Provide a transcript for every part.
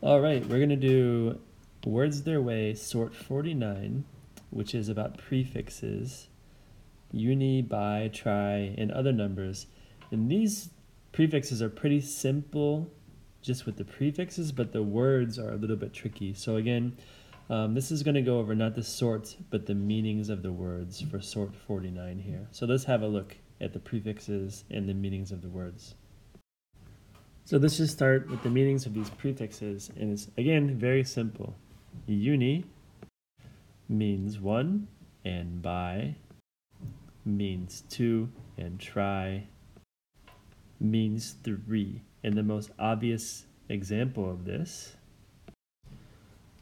All right, we're going to do words their way, sort 49, which is about prefixes, uni, bi, tri, and other numbers. And these prefixes are pretty simple just with the prefixes, but the words are a little bit tricky. So again, um, this is going to go over not the sorts, but the meanings of the words for sort 49 here. So let's have a look at the prefixes and the meanings of the words. So let's just start with the meanings of these prefixes, and it's again very simple. Uni means one, and bi means two, and tri means three. And the most obvious example of this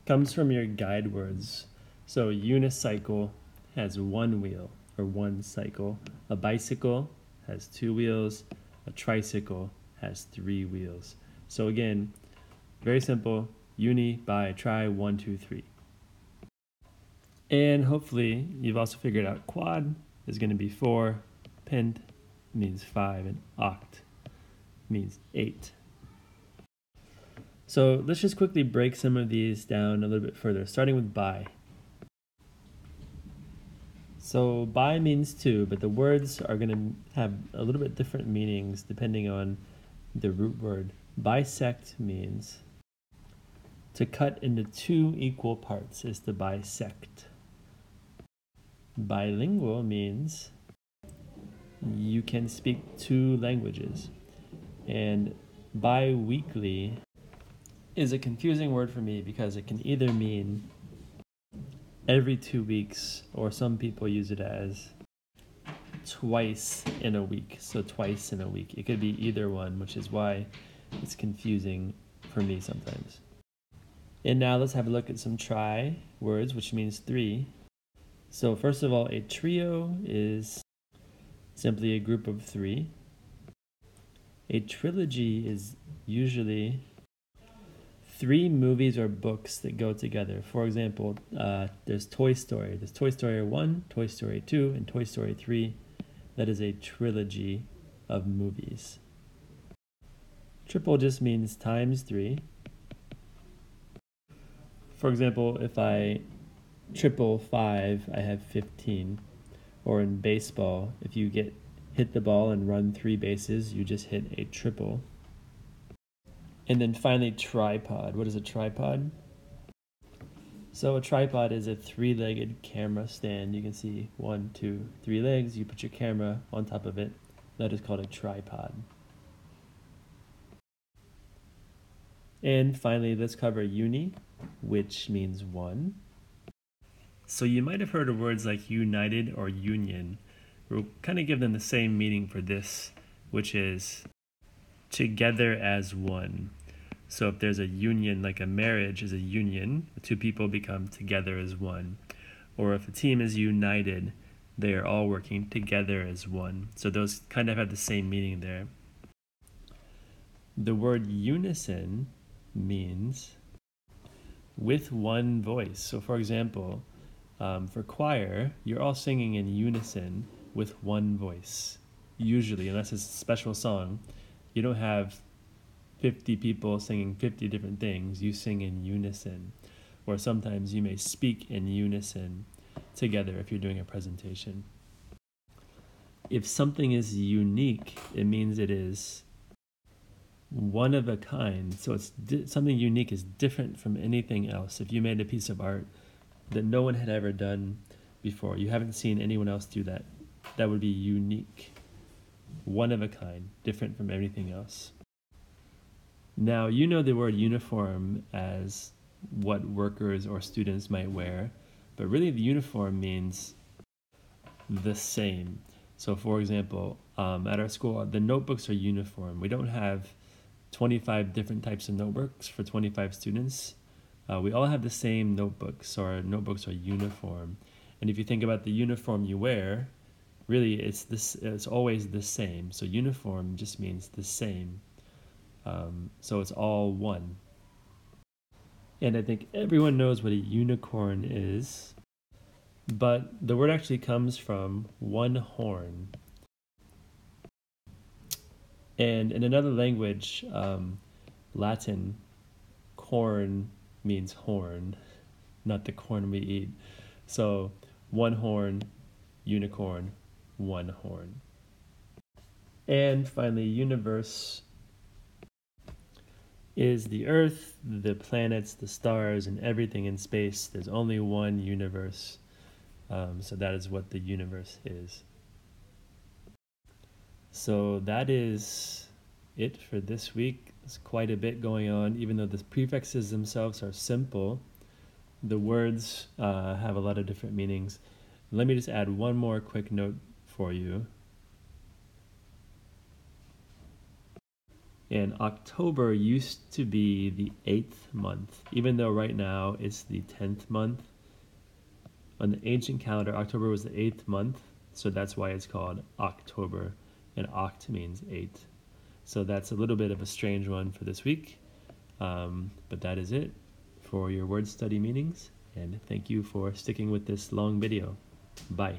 comes from your guide words. So unicycle has one wheel or one cycle. A bicycle has two wheels. A tricycle has three wheels. So again, very simple. Uni, bi, tri, one, two, three. And hopefully you've also figured out quad is going to be four, pent means five, and oct means eight. So let's just quickly break some of these down a little bit further, starting with bi. So bi means two, but the words are going to have a little bit different meanings depending on the root word. Bisect means to cut into two equal parts is to bisect. Bilingual means you can speak two languages. And bi-weekly is a confusing word for me because it can either mean every two weeks, or some people use it as twice in a week. So twice in a week. It could be either one, which is why it's confusing for me sometimes. And now let's have a look at some tri words, which means three. So, first of all, a trio is simply a group of three. A trilogy is usually three movies or books that go together. For example, uh, there's Toy Story. There's Toy Story 1, Toy Story 2, and Toy Story 3. That is a trilogy of movies. Triple just means times three. For example, if I triple five, I have 15. Or in baseball, if you get hit the ball and run three bases, you just hit a triple. And then finally, tripod. What is a tripod? So a tripod is a three-legged camera stand. You can see one, two, three legs. You put your camera on top of it. That is called a tripod. And finally, let's cover uni, which means one. So you might have heard of words like united or union. We'll kind of give them the same meaning for this, which is together as one. So if there's a union, like a marriage is a union, two people become together as one. Or if a team is united, they are all working together as one. So those kind of have the same meaning there. The word unison means with one voice. So for example, um, for choir, you're all singing in unison with one voice. Usually, unless it's a special song, you don't have 50 people singing 50 different things, you sing in unison. Or sometimes you may speak in unison together if you're doing a presentation. If something is unique, it means it is one of a kind. So it's di- something unique is different from anything else. If you made a piece of art that no one had ever done before, you haven't seen anyone else do that, that would be unique. One of a kind, different from anything else. Now, you know the word uniform as what workers or students might wear, but really the uniform means the same. So, for example, um, at our school, the notebooks are uniform. We don't have 25 different types of notebooks for 25 students. Uh, we all have the same notebooks, so our notebooks are uniform. And if you think about the uniform you wear, really it's this it's always the same. So uniform just means the same. Um, so it's all one. And I think everyone knows what a unicorn is, but the word actually comes from one horn. And in another language, um, Latin, corn means horn, not the corn we eat. So one horn, unicorn, one horn. And finally, universe is the earth, the planets, the stars, and everything in space. There's only one universe. Um, so that is what the universe is. So that is it for this week. There's quite a bit going on, even though the prefixes themselves are simple. The words uh, have a lot of different meanings. Let me just add one more quick note for you. And October used to be the eighth month, even though right now it's the tenth month. On the ancient calendar, October was the eighth month, so that's why it's called October, and oct means eight. So that's a little bit of a strange one for this week, um, but that is it for your word study meanings, and thank you for sticking with this long video. Bye.